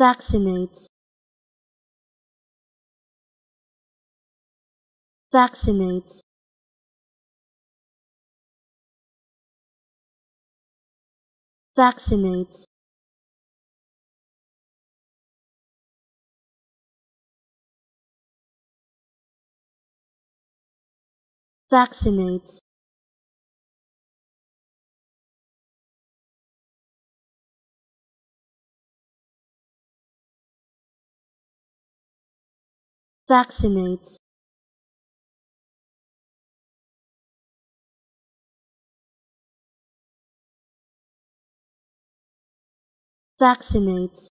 vaccinates vaccinates vaccinates vaccinates vaccinates. Vaccinates